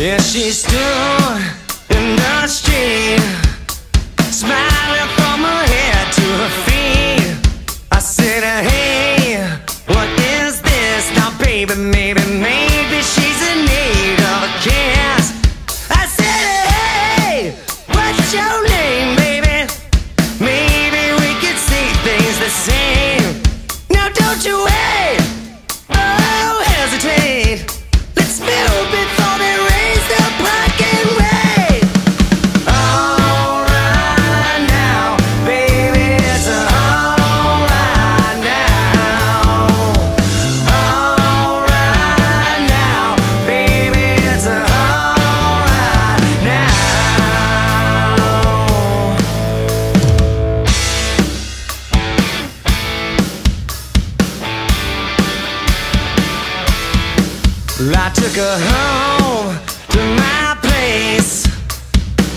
Yeah, she stood in the street, I took her home to my place,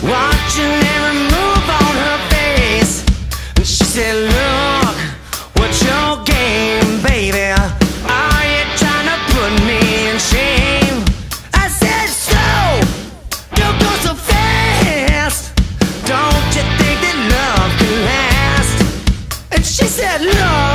watching every move on her face. And she said, Look, what's your game, baby? Are you trying to put me in shame? I said, Slow, don't go so fast. Don't you think that love can last? And she said, Love,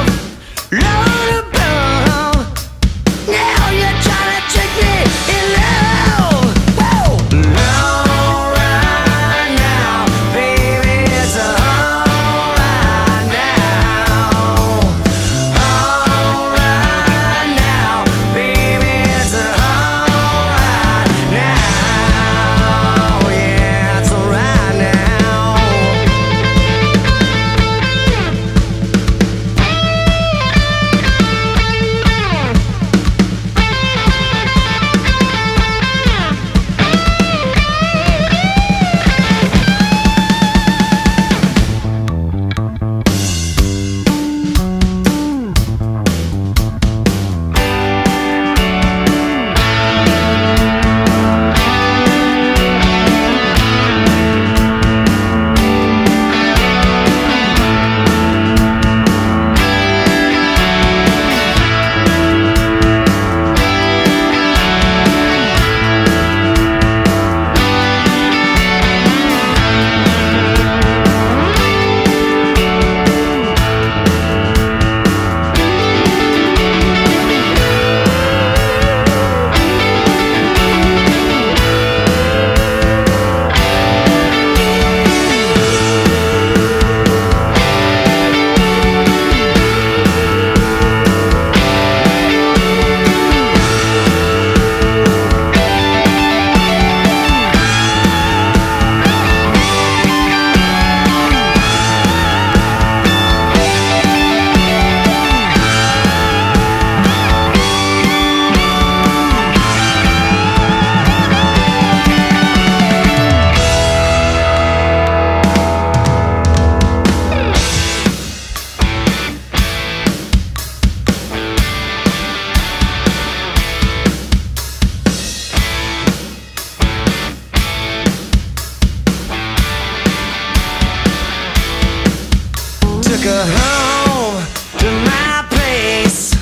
Took her home to my place,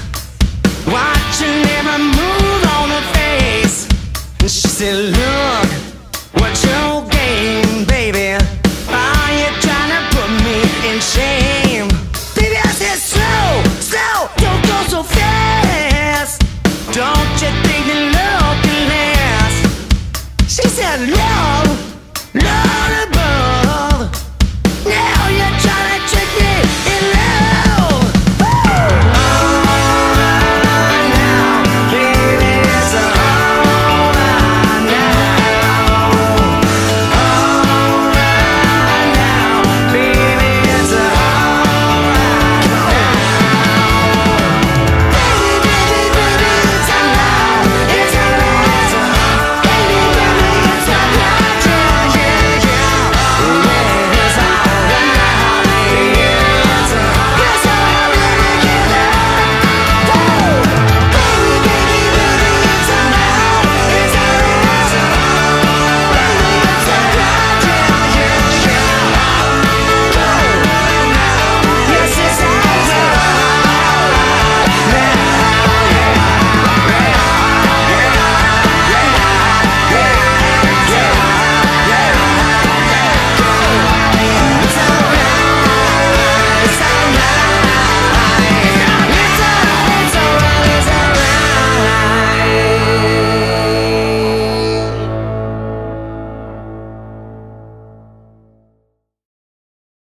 watching every move on her face. And she said, Look,